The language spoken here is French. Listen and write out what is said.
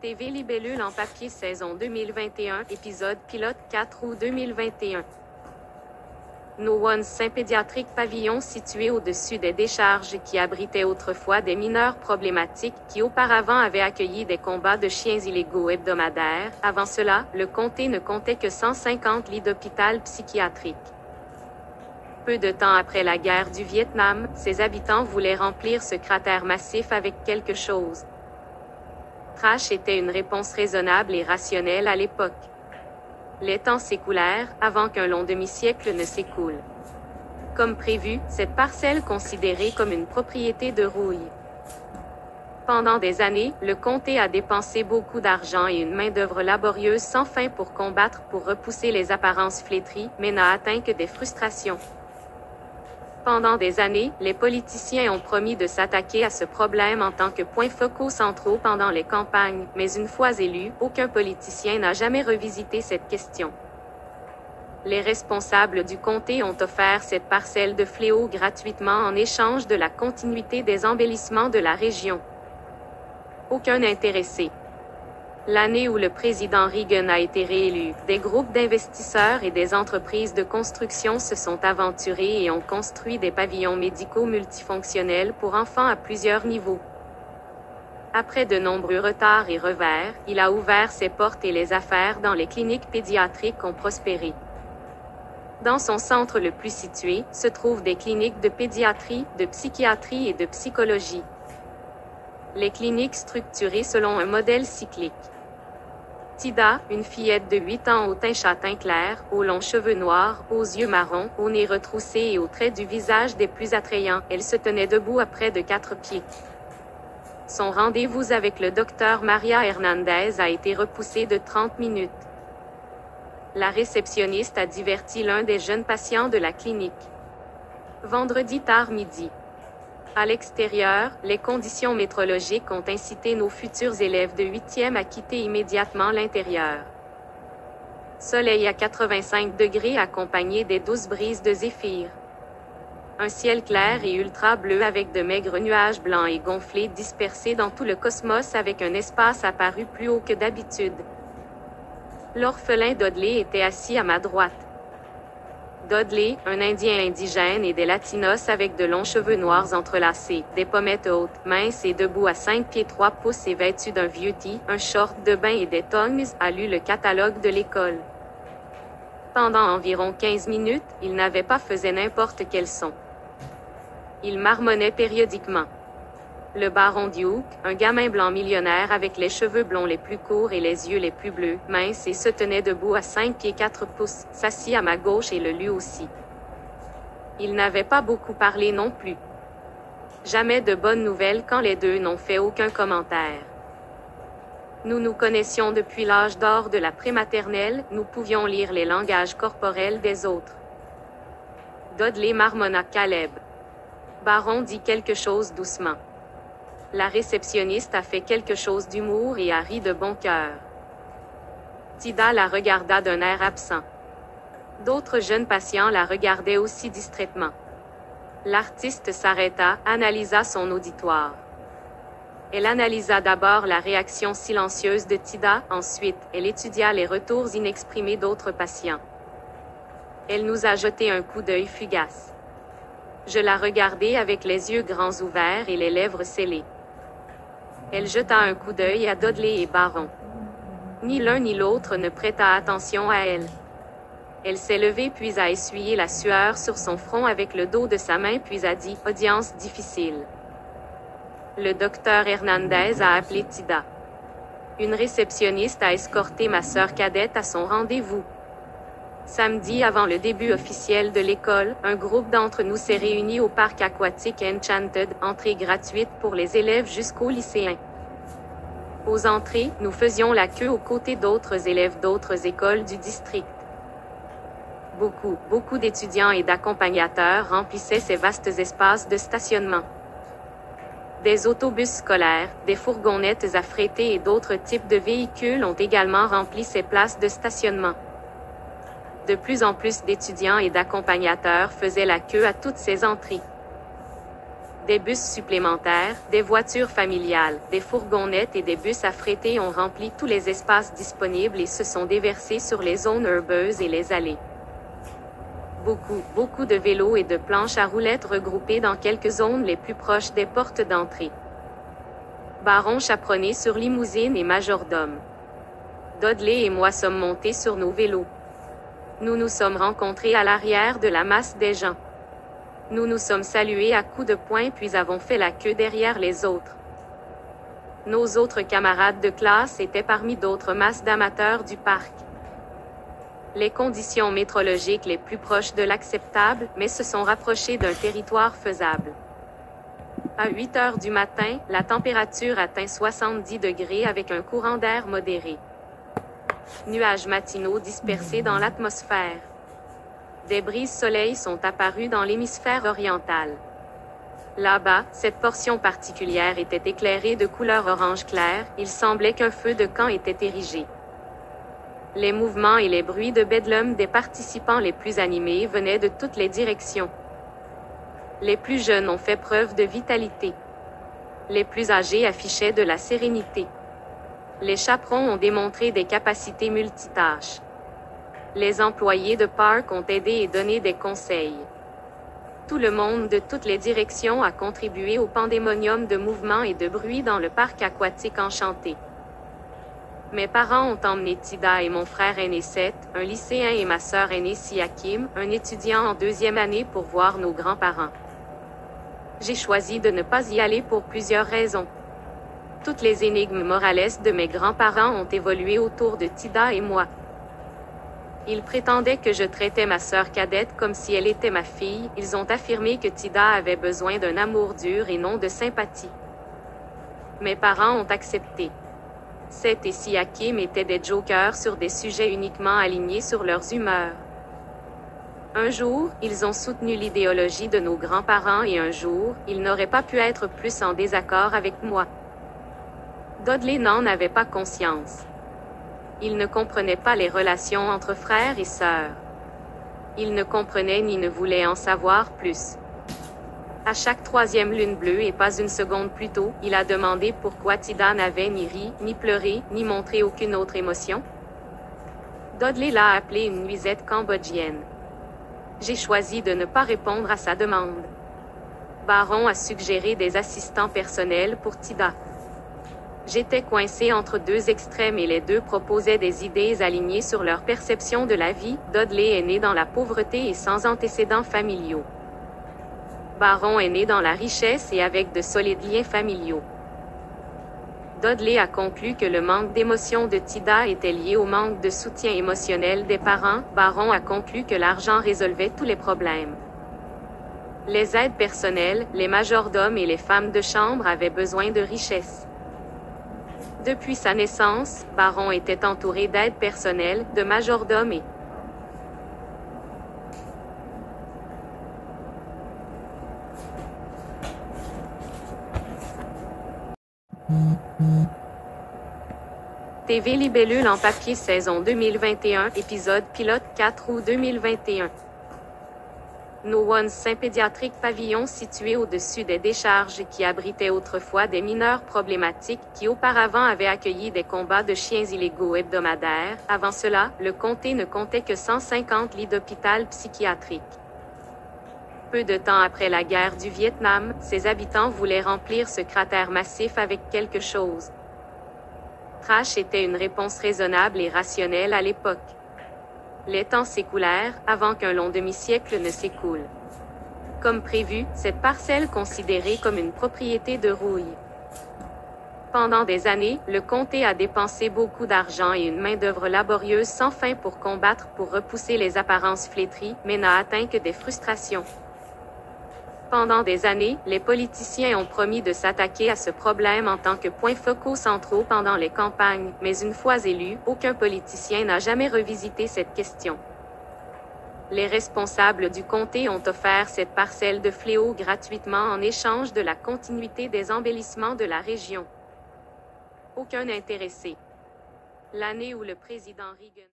TV Libellule en papier saison 2021, épisode pilote 4 août 2021. No One Saint-Pédiatrique pavillon situé au-dessus des décharges qui abritait autrefois des mineurs problématiques qui auparavant avaient accueilli des combats de chiens illégaux hebdomadaires. Avant cela, le comté ne comptait que 150 lits d'hôpital psychiatrique. Peu de temps après la guerre du Vietnam, ses habitants voulaient remplir ce cratère massif avec quelque chose. Trash était une réponse raisonnable et rationnelle à l'époque. Les temps s'écoulèrent avant qu'un long demi-siècle ne s'écoule. Comme prévu, cette parcelle considérée comme une propriété de rouille. Pendant des années, le comté a dépensé beaucoup d'argent et une main-d'œuvre laborieuse sans fin pour combattre, pour repousser les apparences flétries, mais n'a atteint que des frustrations. Pendant des années, les politiciens ont promis de s'attaquer à ce problème en tant que points focaux centraux pendant les campagnes, mais une fois élu, aucun politicien n'a jamais revisité cette question. Les responsables du comté ont offert cette parcelle de fléau gratuitement en échange de la continuité des embellissements de la région. Aucun intéressé. L'année où le président Reagan a été réélu, des groupes d'investisseurs et des entreprises de construction se sont aventurés et ont construit des pavillons médicaux multifonctionnels pour enfants à plusieurs niveaux. Après de nombreux retards et revers, il a ouvert ses portes et les affaires dans les cliniques pédiatriques ont prospéré. Dans son centre le plus situé, se trouvent des cliniques de pédiatrie, de psychiatrie et de psychologie. Les cliniques structurées selon un modèle cyclique. Tida, une fillette de 8 ans au teint châtain clair, aux longs cheveux noirs, aux yeux marrons, au nez retroussé et aux traits du visage des plus attrayants, elle se tenait debout à près de quatre pieds. Son rendez-vous avec le docteur Maria Hernandez a été repoussé de 30 minutes. La réceptionniste a diverti l'un des jeunes patients de la clinique. Vendredi tard midi. À l'extérieur, les conditions météorologiques ont incité nos futurs élèves de 8e à quitter immédiatement l'intérieur. Soleil à 85 degrés accompagné des douces brises de zéphyr. Un ciel clair et ultra bleu avec de maigres nuages blancs et gonflés dispersés dans tout le cosmos avec un espace apparu plus haut que d'habitude. L'orphelin Dudley était assis à ma droite. Dudley, un Indien indigène et des Latinos avec de longs cheveux noirs entrelacés, des pommettes hautes, minces et debout à 5 pieds 3 pouces et vêtu d'un vieux tee, un short de bain et des tongs, a lu le catalogue de l'école. Pendant environ 15 minutes, il n'avait pas fait n'importe quel son. Il marmonnait périodiquement. Le baron Duke, un gamin blanc millionnaire avec les cheveux blonds les plus courts et les yeux les plus bleus, mince et se tenait debout à 5 pieds 4 pouces, s'assit à ma gauche et le lut aussi. Il n'avait pas beaucoup parlé non plus. Jamais de bonnes nouvelles quand les deux n'ont fait aucun commentaire. Nous nous connaissions depuis l'âge d'or de la prématernelle, nous pouvions lire les langages corporels des autres. Dudley marmonna Caleb. Baron dit quelque chose doucement. La réceptionniste a fait quelque chose d'humour et a ri de bon cœur. Tida la regarda d'un air absent. D'autres jeunes patients la regardaient aussi distraitement. L'artiste s'arrêta, analysa son auditoire. Elle analysa d'abord la réaction silencieuse de Tida, ensuite, elle étudia les retours inexprimés d'autres patients. Elle nous a jeté un coup d'œil fugace. Je la regardai avec les yeux grands ouverts et les lèvres scellées. Elle jeta un coup d'œil à Dudley et Baron. Ni l'un ni l'autre ne prêta attention à elle. Elle s'est levée puis a essuyé la sueur sur son front avec le dos de sa main puis a dit Audience difficile. Le docteur Hernandez a appelé Tida. Une réceptionniste a escorté ma sœur cadette à son rendez-vous. Samedi avant le début officiel de l'école, un groupe d'entre nous s'est réuni au parc aquatique Enchanted, entrée gratuite pour les élèves jusqu'aux lycéens. Aux entrées, nous faisions la queue aux côtés d'autres élèves d'autres écoles du district. Beaucoup, beaucoup d'étudiants et d'accompagnateurs remplissaient ces vastes espaces de stationnement. Des autobus scolaires, des fourgonnettes affrétées et d'autres types de véhicules ont également rempli ces places de stationnement. De plus en plus d'étudiants et d'accompagnateurs faisaient la queue à toutes ces entrées. Des bus supplémentaires, des voitures familiales, des fourgonnettes et des bus affrétés ont rempli tous les espaces disponibles et se sont déversés sur les zones herbeuses et les allées. Beaucoup, beaucoup de vélos et de planches à roulettes regroupés dans quelques zones les plus proches des portes d'entrée. Baron chaperonné sur limousine et majordome. Dudley et moi sommes montés sur nos vélos. Nous nous sommes rencontrés à l'arrière de la masse des gens. Nous nous sommes salués à coups de poing puis avons fait la queue derrière les autres. Nos autres camarades de classe étaient parmi d'autres masses d'amateurs du parc. Les conditions météorologiques les plus proches de l'acceptable, mais se sont rapprochées d'un territoire faisable. À 8 heures du matin, la température atteint 70 degrés avec un courant d'air modéré. Nuages matinaux dispersés dans l'atmosphère. Des brises soleil sont apparues dans l'hémisphère oriental. Là-bas, cette portion particulière était éclairée de couleur orange clair, il semblait qu'un feu de camp était érigé. Les mouvements et les bruits de bedlam des participants les plus animés venaient de toutes les directions. Les plus jeunes ont fait preuve de vitalité. Les plus âgés affichaient de la sérénité. Les chaperons ont démontré des capacités multitâches. Les employés de parc ont aidé et donné des conseils. Tout le monde de toutes les directions a contribué au pandémonium de mouvements et de bruit dans le parc aquatique enchanté. Mes parents ont emmené Tida et mon frère aîné Seth, un lycéen et ma sœur aînée Siakim, un étudiant en deuxième année pour voir nos grands-parents. J'ai choisi de ne pas y aller pour plusieurs raisons. Toutes les énigmes moralesques de mes grands-parents ont évolué autour de Tida et moi. Ils prétendaient que je traitais ma sœur cadette comme si elle était ma fille. Ils ont affirmé que Tida avait besoin d'un amour dur et non de sympathie. Mes parents ont accepté. Seth et Siakim étaient des jokers sur des sujets uniquement alignés sur leurs humeurs. Un jour, ils ont soutenu l'idéologie de nos grands-parents et un jour, ils n'auraient pas pu être plus en désaccord avec moi. Dudley n'en avait pas conscience. Il ne comprenait pas les relations entre frères et sœurs. Il ne comprenait ni ne voulait en savoir plus. À chaque troisième lune bleue et pas une seconde plus tôt, il a demandé pourquoi Tida n'avait ni ri, ni pleuré, ni montré aucune autre émotion. Dudley l'a appelé une nuisette cambodgienne. J'ai choisi de ne pas répondre à sa demande. Baron a suggéré des assistants personnels pour Tida. J'étais coincé entre deux extrêmes et les deux proposaient des idées alignées sur leur perception de la vie. Dudley est né dans la pauvreté et sans antécédents familiaux. Baron est né dans la richesse et avec de solides liens familiaux. Dudley a conclu que le manque d'émotion de Tida était lié au manque de soutien émotionnel des parents. Baron a conclu que l'argent résolvait tous les problèmes. Les aides personnelles, les majordomes et les femmes de chambre avaient besoin de richesse. Depuis sa naissance, Baron était entouré d'aides personnelles, de majordomes et TV Libellule en papier saison 2021, épisode pilote 4 août 2021. No One Saint-Pédiatrique pavillon situé au-dessus des décharges qui abritait autrefois des mineurs problématiques qui auparavant avaient accueilli des combats de chiens illégaux hebdomadaires. Avant cela, le comté ne comptait que 150 lits d'hôpital psychiatrique. Peu de temps après la guerre du Vietnam, ses habitants voulaient remplir ce cratère massif avec quelque chose. Trash était une réponse raisonnable et rationnelle à l'époque. Les temps s'écoulèrent, avant qu'un long demi-siècle ne s'écoule. Comme prévu, cette parcelle considérée comme une propriété de rouille. Pendant des années, le comté a dépensé beaucoup d'argent et une main-d'œuvre laborieuse sans fin pour combattre, pour repousser les apparences flétries, mais n'a atteint que des frustrations. Pendant des années, les politiciens ont promis de s'attaquer à ce problème en tant que points focaux centraux pendant les campagnes, mais une fois élu, aucun politicien n'a jamais revisité cette question. Les responsables du comté ont offert cette parcelle de fléau gratuitement en échange de la continuité des embellissements de la région. Aucun intéressé. L'année où le président Reagan